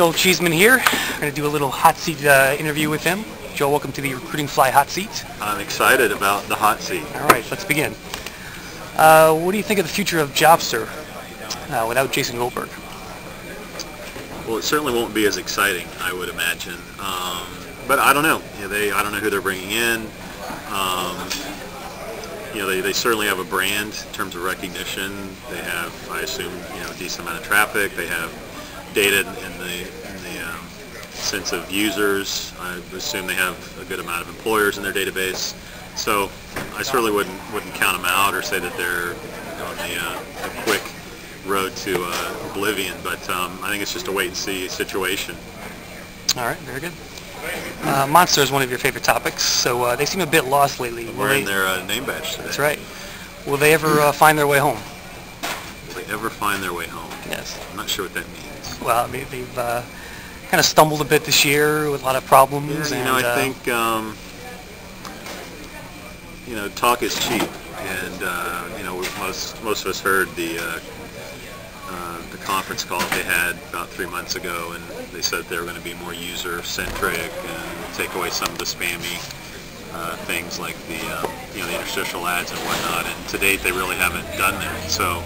Joel Cheesman here. I'm going to do a little hot seat uh, interview with him. Joel, welcome to the Recruiting Fly Hot Seat. I'm excited about the hot seat. All right, let's begin. Uh, what do you think of the future of Jobster uh, without Jason Goldberg? Well, it certainly won't be as exciting, I would imagine. Um, but I don't know. You know, they I don't know who they're bringing in. Um, you know, they, they certainly have a brand in terms of recognition. They have, I assume, you know, a decent amount of traffic. They have data in the in the um, sense of users. I assume they have a good amount of employers in their database. So I certainly wouldn't wouldn't count them out or say that they're on the, uh, the quick road to uh, oblivion. But um, I think it's just a wait and see situation. All right, very good. Uh, Monster is one of your favorite topics, so uh, they seem a bit lost lately. Will We're in they- their uh, name badge today. That's right. Will they ever uh, find their way home? Will they ever find their way home? Yes. I'm not sure what that means. Well, I mean, they've uh, kind of stumbled a bit this year with a lot of problems. Yeah, you and, know, I uh, think um, you know talk is cheap, and uh, you know most most of us heard the uh, uh, the conference call that they had about three months ago, and they said they were going to be more user centric and take away some of the spammy uh, things like the um, you know the interstitial ads and whatnot. And to date, they really haven't done that. So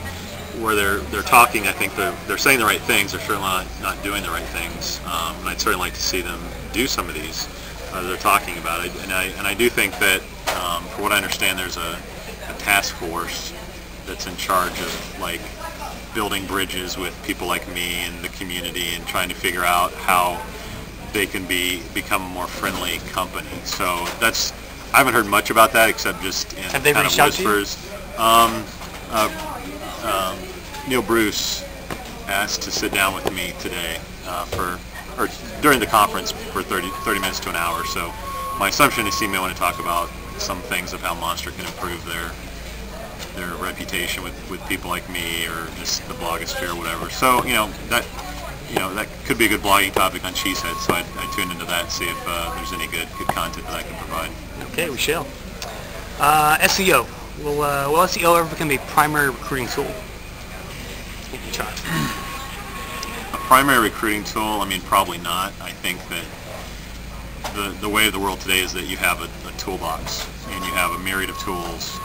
where they're they're talking, I think they're they're saying the right things. They're certainly not, not doing the right things. Um, and I'd certainly like to see them do some of these uh, they're talking about. I, and I and I do think that, um, for what I understand, there's a, a task force that's in charge of like building bridges with people like me and the community and trying to figure out how they can be become a more friendly company. So that's I haven't heard much about that except just in Have they kind of out to you? whispers. Um, uh, um, Neil Bruce asked to sit down with me today uh, for or during the conference for 30, 30 minutes to an hour. So my assumption is he may want to talk about some things of how Monster can improve their their reputation with, with people like me or just the blogosphere or whatever. So, you know, that you know, that could be a good blogging topic on Cheezhead, so I, I tuned into that, and see if uh, there's any good good content that I can provide. Okay, we shall. Uh, SEO. Will, uh, will SEO ever become a primary recruiting tool? A primary recruiting tool, I mean, probably not. I think that the, the way of the world today is that you have a, a toolbox and you have a myriad of tools.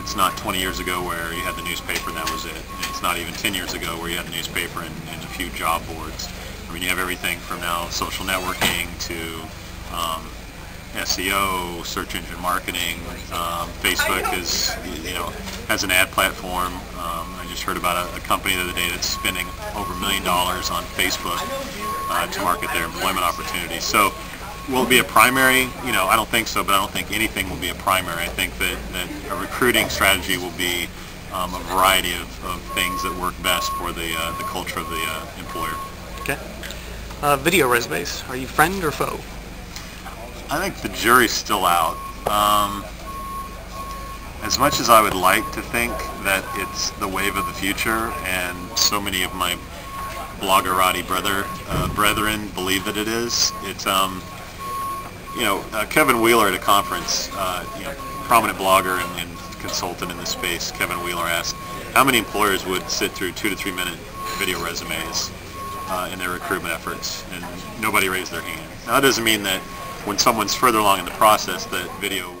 It's not 20 years ago where you had the newspaper and that was it. It's not even 10 years ago where you had the newspaper and, and a few job boards. I mean, you have everything from now social networking to um, SEO, search engine marketing. Um, Facebook is, you know, has an ad platform. Um, I just heard about a, a company the other day that's spending over a million dollars on Facebook uh, to market their employment opportunities. So will it be a primary? You know, I don't think so, but I don't think anything will be a primary. I think that, that a recruiting strategy will be um, a variety of, of things that work best for the, uh, the culture of the uh, employer. Okay. Uh, video resumes. Are you friend or foe? I think the jury's still out. Um, as much as I would like to think that it's the wave of the future, and so many of my bloggerati brother uh, brethren believe that it is, it's um, you know uh, Kevin Wheeler at a conference, uh, you know, prominent blogger and, and consultant in the space. Kevin Wheeler asked, how many employers would sit through two to three minute video resumes uh, in their recruitment efforts, and nobody raised their hand. Now that doesn't mean that when someone's further along in the process that video